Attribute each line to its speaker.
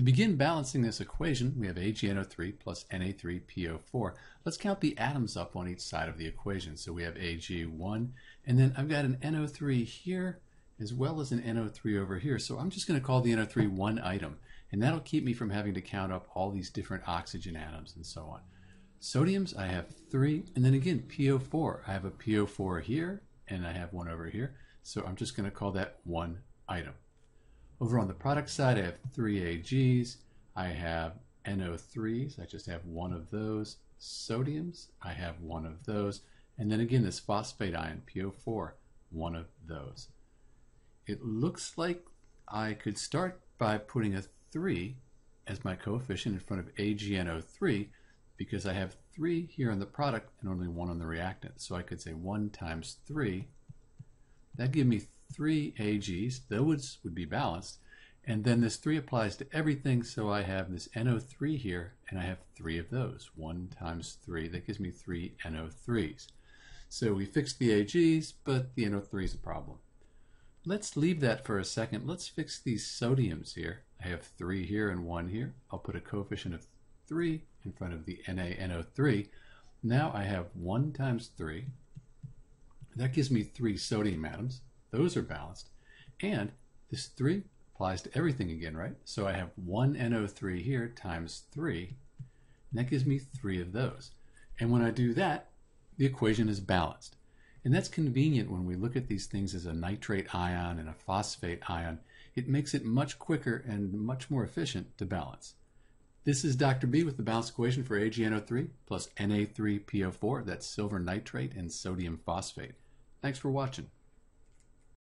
Speaker 1: To begin balancing this equation, we have AgNO3 plus Na3PO4. Let's count the atoms up on each side of the equation. So we have Ag1, and then I've got an NO3 here, as well as an NO3 over here. So I'm just going to call the NO3 one item, and that'll keep me from having to count up all these different oxygen atoms and so on. Sodiums, I have three, and then again, PO4. I have a PO4 here, and I have one over here. So I'm just going to call that one item. Over on the product side, I have three AGs. I have NO3s. I just have one of those. Sodiums, I have one of those. And then again, this phosphate ion, PO4, one of those. It looks like I could start by putting a 3 as my coefficient in front of AgNO3 because I have 3 here on the product and only 1 on the reactant. So I could say 1 times 3. That gives me three AGs, those would be balanced. And then this 3 applies to everything, so I have this NO3 here, and I have three of those. 1 times 3, that gives me three NO3s. So we fixed the AGs, but the NO3 is a problem. Let's leave that for a second. Let's fix these sodiums here. I have 3 here and 1 here. I'll put a coefficient of 3 in front of the NaNO3. Now I have 1 times 3. That gives me 3 sodium atoms. Those are balanced. And this 3 applies to everything again, right? So I have 1 NO3 here times 3. And that gives me 3 of those. And when I do that, the equation is balanced. And that's convenient when we look at these things as a nitrate ion and a phosphate ion. It makes it much quicker and much more efficient to balance. This is Dr. B with the balanced equation for AgNO3 plus Na3PO4. That's silver nitrate and sodium phosphate. Thanks for watching.